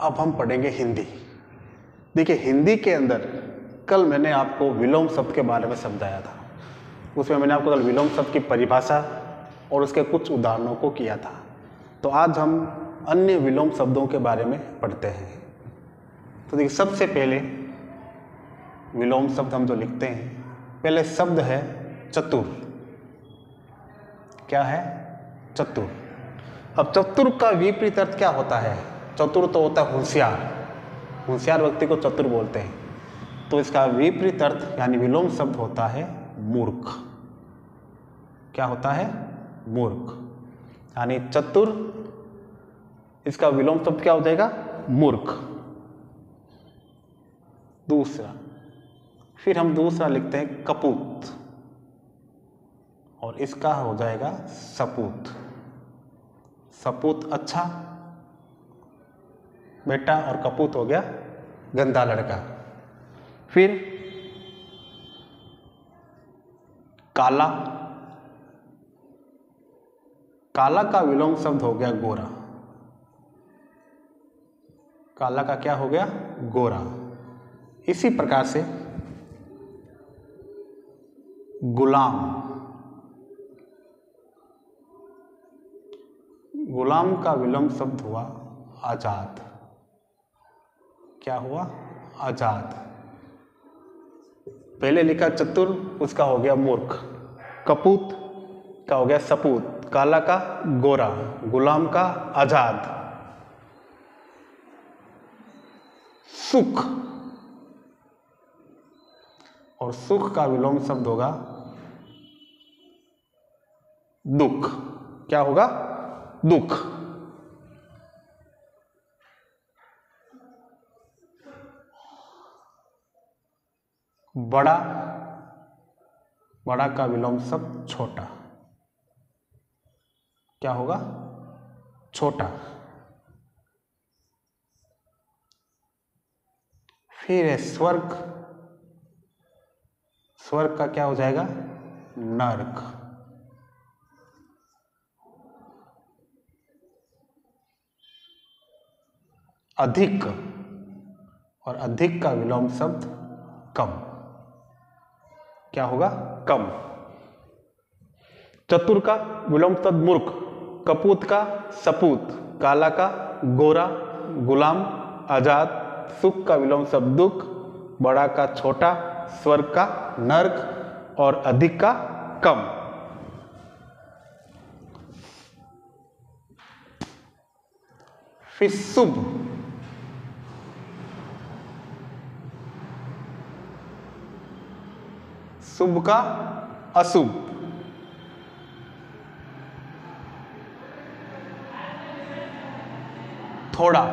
अब हम पढ़ेंगे हिंदी। देखिए, हिंदी के अंदर कल मैंने आपको विलोम शब्द के बारे में समझाया था। उसमें मैंने आपको कल विलोम शब्द की परिभाषा और उसके कुछ उदाहरणों को किया था। तो आज हम अन्य विलोम शब्दों के बारे में पढ़ते हैं। तो देखिए, सबसे पहले विलोम शब्द हम जो लिखते हैं, पहले शब्द है चतुर। क्या है? चतुर। अब चतुर का विपरीत अर्थ क्या होता है? चतुर तो होता है होशियार होशियार व्यक्ति को चतुर बोलते हैं। तो इसका विपरीत अर्थ, यानी विलोम शब्द होता है मूर्ख। क्या होता है? मूर्ख। यानी चतुर, इसका विलोम शब्द क्या हो जाएगा? मूर्ख। दूसरा, फिर हम दूसरा लिखते हैं कपूत। और इसका हो जाएगा सपूत। सपूत अच्छा बेटा और कपूत हो गया, गंदा लड़का। फिर काला काला का विलोम शब्द हो गया गोरा। काला का क्या हो गया? गोरा। इसी प्रकार से गुलाम। गुलाम का विलोम शब्द हुआ आज़ाद। क्या हुआ? आज़ाद। पहले लिखा चतुर उसका हो गया मूर्ख। कपूत। का हो गया सपूत। काला का गोरा। गुलाम का आज़ाद। सुख। और सुख का विलोम शब्द होगा दुख। क्या होगा? दुख। बड़ा बड़ा का विलोम शब्द छोटा। क्या होगा? छोटा। फिर है स्वर्ग स्वर्ग का क्या हो जाएगा? नर्क। अधिक, और अधिक का विलोम शब्द कम। क्या होगा? कम। चतुर का विलोम शब्द मूर्ख, कपूत का सपूत, काला का गोरा, गुलाम, आज़ाद, सुख का विलोम शब्द दुख, बड़ा का छोटा, स्वर्ग का नर्क, और अधिक का कम। फिर शुभ। शुभ का अशुभ। थोड़ा।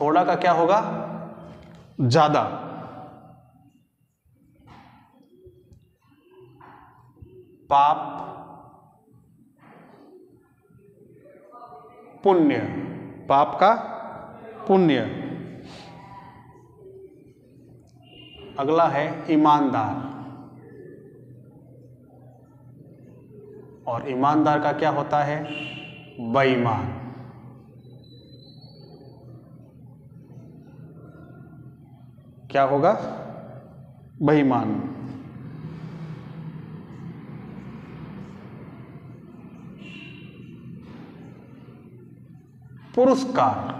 थोड़ा का क्या होगा? ज़्यादा। पाप। पुण्य। पाप का पुण्य। अगला है ईमानदार। और ईमानदार का क्या होता है? बेईमान। क्या होगा? बेईमान। पुरस्कार।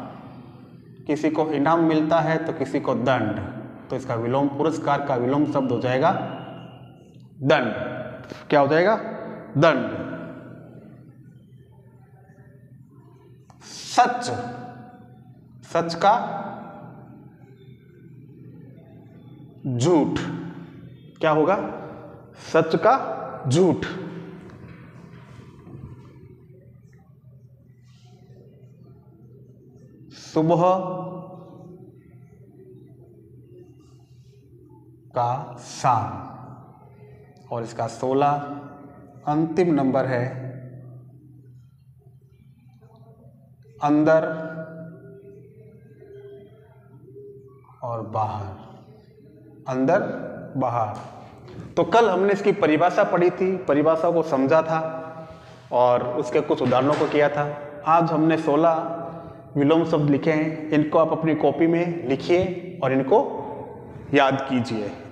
किसी को इनाम मिलता है तो किसी को दंड। तो इसका विलोम, पुरस्कार का विलोम शब्द हो जाएगा दंड। क्या हो जाएगा? दंड। सच। सच का झूठ। क्या होगा? सच का झूठ। सुबह का शाम और इसका सोलह अंतिम नंबर है। अंदर और बाहर। अंदर, बाहर। तो कल हमने इसकी परिभाषा पढ़ी थी परिभाषा को समझा था और उसके कुछ उदाहरणों को किया था। आज हमने 16 विलोम शब्द लिखे हैं। इनको आप अपनी कॉपी में लिखिए और इनको याद कीजिए।